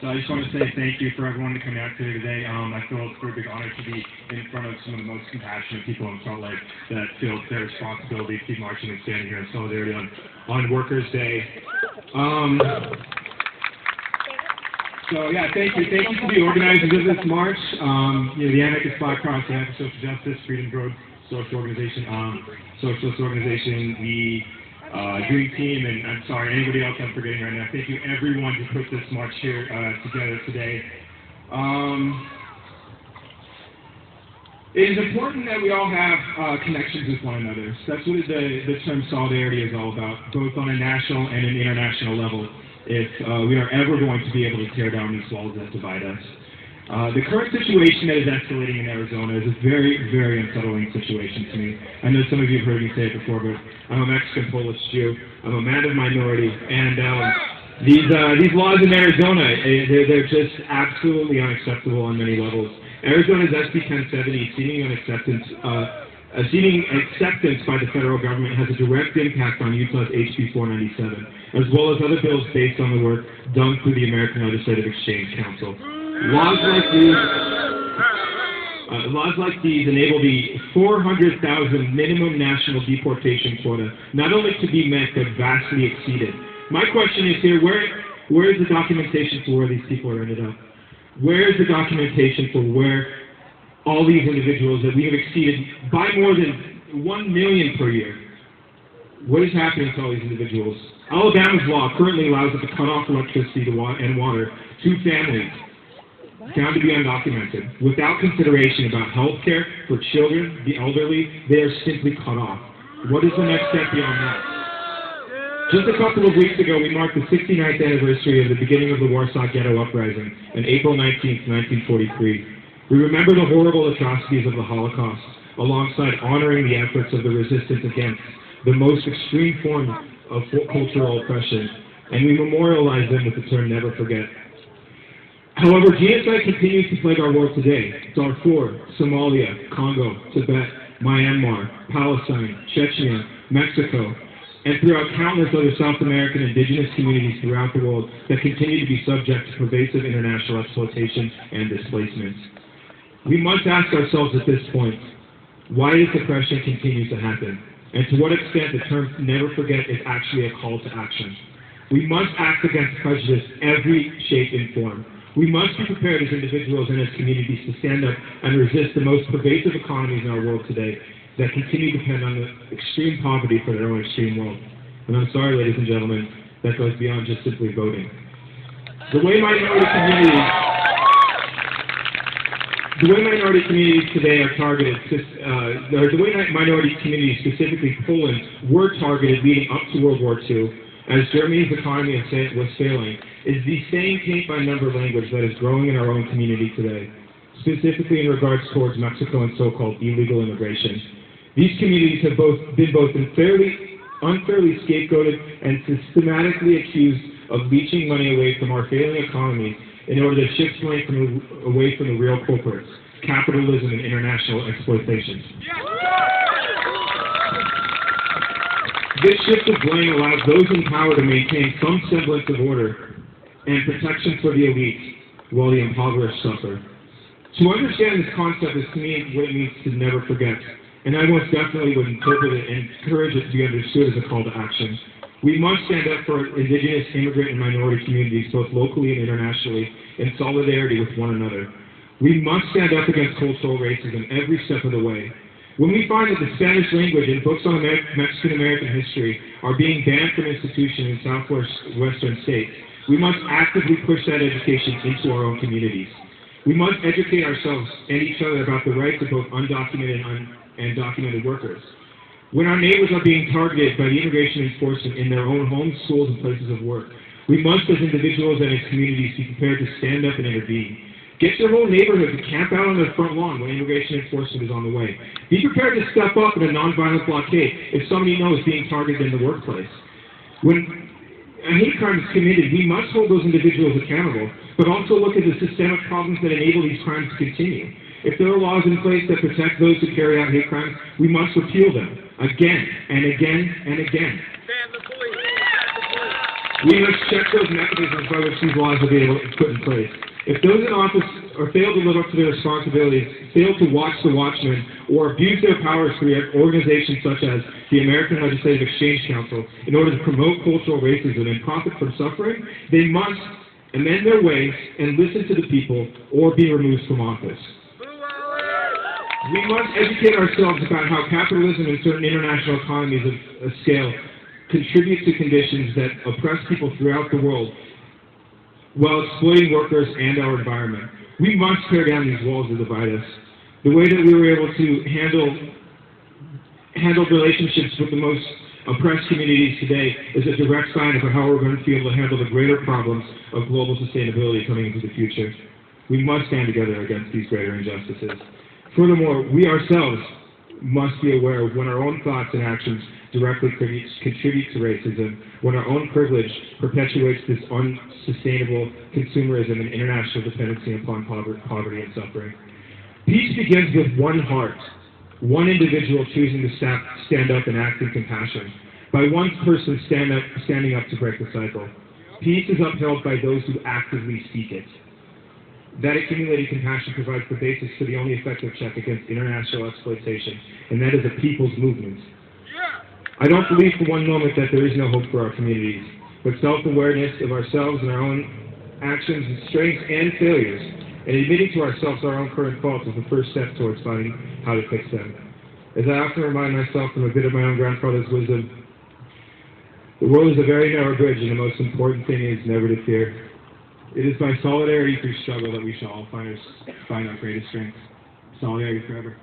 So I just want to say thank you for everyone to coming out here today. Um, I feel it's a big honor to be in front of some of the most compassionate people in Salt Lake that feel it's their responsibility to keep marching and standing here in solidarity on, on Workers' Day. Um, so yeah, thank you. Thank you to the organizers of this march. Um, you know, the Anarchist Black Cross, the Anti Social Justice, Freedom Road Social Organization, um, Socialist Organization, the uh, Team, and I'm sorry, anybody else I'm forgetting right now. Thank you everyone who put this march here uh, together today. Um, it is important that we all have uh, connections with one another. That's what the, the term solidarity is all about, both on a national and an international level. If uh, we are ever going to be able to tear down these walls that divide us. Uh, the current situation that is escalating in Arizona is a very, very unsettling situation to me. I know some of you have heard me say it before, but I'm a Mexican Polish Jew. I'm a man of minority, and um, these uh, these laws in Arizona, eh, they're, they're just absolutely unacceptable on many levels. Arizona's SB 1070 seating acceptance, uh, seating acceptance by the federal government has a direct impact on Utah's HB 497, as well as other bills based on the work done through the American Legislative Exchange Council. Laws like these, uh, laws like these enable the 400,000 minimum national deportation quota not only to be met but vastly exceeded. My question is here: where where is the documentation for where these people are ended up? Where is the documentation for where all these individuals that we have exceeded by more than one million per year? What is happening to all these individuals? Alabama's law currently allows us to cut off electricity and water to families found to be undocumented, without consideration about health care for children, the elderly, they are simply cut off. What is the next step beyond that? Just a couple of weeks ago, we marked the 69th anniversary of the beginning of the Warsaw Ghetto Uprising on April 19, 1943. We remember the horrible atrocities of the Holocaust, alongside honoring the efforts of the resistance against the most extreme form of cultural oppression, and we memorialize them with the term never forget. However, genocide continues to plague our world today. Darfur, Somalia, Congo, Tibet, Myanmar, Palestine, Chechnya, Mexico, and throughout countless other South American indigenous communities throughout the world that continue to be subject to pervasive international exploitation and displacement. We must ask ourselves at this point, why this oppression continues to happen, and to what extent the term never forget is actually a call to action. We must act against prejudice every shape and form. We must be prepared as individuals and as communities to stand up and resist the most pervasive economies in our world today that continue to depend on the extreme poverty for their own extreme wealth. And I'm sorry, ladies and gentlemen, that goes beyond just simply voting. The way minority communities the way minority communities today are targeted, uh, the way minority communities, specifically Poland, were targeted leading up to World War II, as Germany's economy was failing, is the same paint by number language that is growing in our own community today, specifically in regards towards Mexico and so-called illegal immigration. These communities have both been both unfairly, unfairly scapegoated and systematically accused of leeching money away from our failing economies in order to shift money from, away from the real culprits, capitalism and international exploitation. This shift of blame allows those in power to maintain some semblance of order and protection for the elite, while the impoverished suffer. To understand this concept is to me what it means to never forget, and I most definitely would interpret it and encourage it to be understood as a call to action. We must stand up for indigenous, immigrant, and minority communities, both locally and internationally, in solidarity with one another. We must stand up against cultural racism every step of the way. When we find that the Spanish language and books on Amer Mexican American history are being banned from institutions in southwestern states, we must actively push that education into our own communities. We must educate ourselves and each other about the rights of both undocumented and, and documented workers. When our neighbors are being targeted by the immigration enforcement in their own homes, schools, and places of work, we must, as individuals and as communities, be prepared to stand up and intervene. Get your whole neighborhood to camp out on their front lawn when immigration enforcement is on the way. Be prepared to step up in a nonviolent blockade if somebody you know is being targeted in the workplace. When a hate crime is committed, we must hold those individuals accountable, but also look at the systemic problems that enable these crimes to continue. If there are laws in place that protect those who carry out hate crimes, we must repeal them again and again and again. Ban the police! Ban the police! We must check those mechanisms by which these laws are being put in place. If those in office or fail to live up to their responsibilities, fail to watch the watchmen, or abuse their powers through organizations such as the American Legislative Exchange Council in order to promote cultural racism and profit from suffering, they must amend their ways and listen to the people or be removed from office. We must educate ourselves about how capitalism and certain international economies of, of scale contribute to conditions that oppress people throughout the world while exploiting workers and our environment. We must tear down these walls that divide us. The way that we were able to handle handle relationships with the most oppressed communities today is a direct sign of how we're going to be able to handle the greater problems of global sustainability coming into the future. We must stand together against these greater injustices. Furthermore, we ourselves must be aware of when our own thoughts and actions directly contribute to racism, when our own privilege perpetuates this unsustainable consumerism and international dependency upon poverty and suffering. Peace begins with one heart, one individual choosing to stand up and act in compassion, by one person stand up, standing up to break the cycle. Peace is upheld by those who actively seek it. That accumulated compassion provides the basis for the only effective check against international exploitation, and that is a people's movement. I don't believe for one moment that there is no hope for our communities, but self-awareness of ourselves and our own actions, and strengths, and failures, and admitting to ourselves our own current faults is the first step towards finding how to fix them. As I often remind myself from a bit of my own grandfather's wisdom, the world is a very narrow bridge, and the most important thing is never to fear. It is by solidarity through struggle that we shall all find our, find our greatest strength. Solidarity forever.